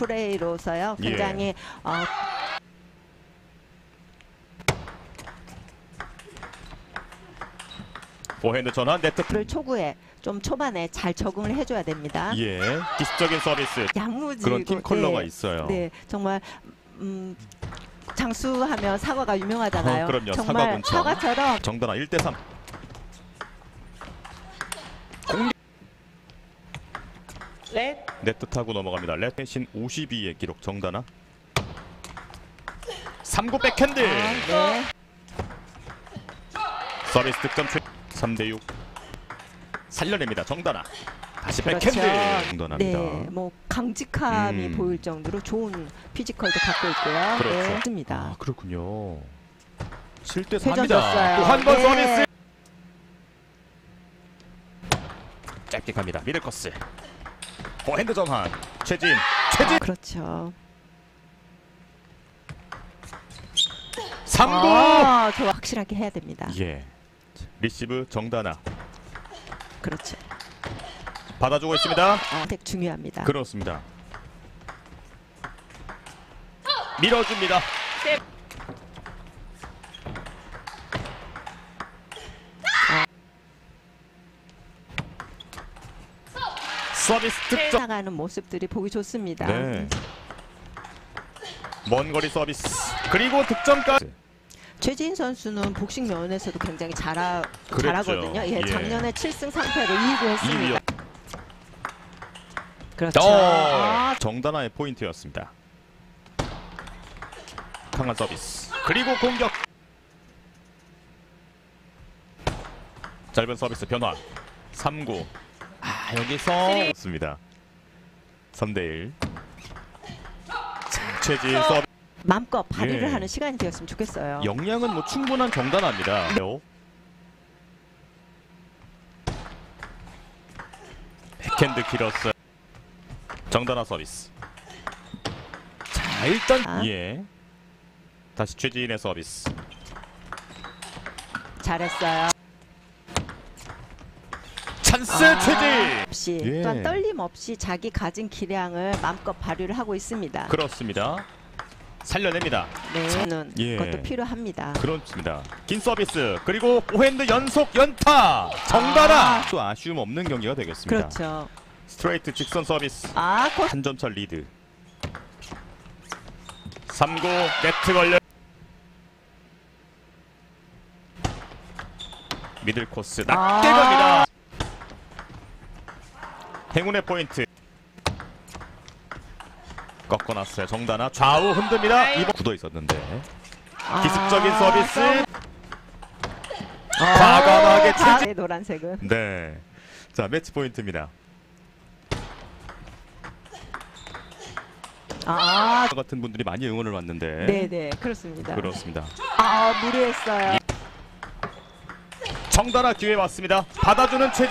플레이로서요 예. 굉장히 어, 포핸드 전환 네트. 를 초구에 좀 초반에 잘 적응을 해줘야 됩니다. 예. 기습적인 서비스. 양무지 그런 팀 컬러가 있어요. 네, 정말 음, 장수하면 사과가 유명하잖아요. 어, 그럼요. 정말 사과. 사과처럼 정다나 1대 3. 공격 네. 네트 타고 넘어갑니다. 렛 대신 52의 기록 정단아. 3구 백핸드. 아, 네. 서비스 득점 최 3대 6. 살려냅니다. 정단아. 다시 그렇죠. 백핸드. 정단합니다. 네, 뭐 강직함이 음. 보일 정도로 좋은 피지컬도 갖고 있고요. 그렇죠. 네. 아, 그렇군요. 7대 회전 4입니다. 줬어요. 또한번 네. 서비스. 짧게 갑니다. 미들 코스. 포핸드 정한. 최진. 최진. 그렇죠. 3구. 아, 저 확실하게 해야 됩니다. 예. 리시브 정다나 그렇죠. 받아주고 있습니다. 아, 되게 중요합니다. 그렇습니다. 밀어줍니다. 서비스 득점. 나가는 모습들이 보기 좋습니다. 네. 먼 거리 서비스 그리고 득점까지. 최지인 선수는 복싱 면에서도 굉장히 잘하, 그랬죠. 잘하거든요. 예, 예. 작년에 7승 3패로 2위 했습니다. 2위. 그렇죠. 어, 아, 정단아의 포인트였습니다. 강한 서비스 그리고 공격. 짧은 서비스 변화. 3구. 아 여기서 습니다 3대 1. 최진 서비 마음껏 발휘를 예. 하는 시간이 되었으면 좋겠어요. 역량은 뭐 충분한 정단합니다. 백핸드 길었어요. 정단아 서비스. 자 일단 아. 예. 다시 최지인의 서비스. 잘했어요. 찬스 아, 최지인. 없이 예. 또한 떨림 없이 자기 가진 기량을 마음껏 발휘를 하고 있습니다. 그렇습니다. 살려냅니다. 네, 저는 예. 그것도 필요합니다. 그렇습니다. 긴 서비스 그리고 포핸드 연속 연타 정다나. 또 아쉬움 없는 경기가 되겠습니다. 그렇죠. 스트레이트 직선 서비스. 아, 곧 한 점 차 리드. 3구 네트 걸려. 미들 코스 낮게 아. 갑니다. 행운의 포인트. 꺾어놨어요. 정다나 좌우 흔듭니다. 이번 굳어 있었는데 아, 기습적인 서비스. 아, 과감하게 다- 채지- 네, 노란색은 네. 자 매치 포인트입니다. 아, 저 같은 분들이 많이 응원을 왔는데 네, 네, 그렇습니다. 그렇습니다. 아, 무리했어요. 정다나 기회 왔습니다. 받아주는 최.